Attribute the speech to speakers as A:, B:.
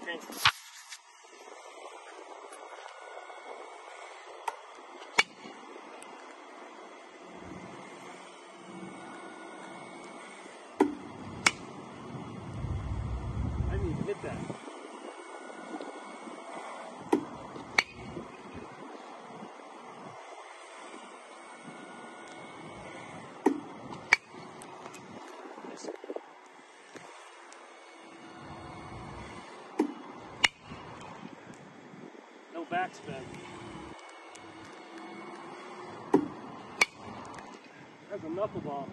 A: Crank, crank. Backspin. That's a knuckleball.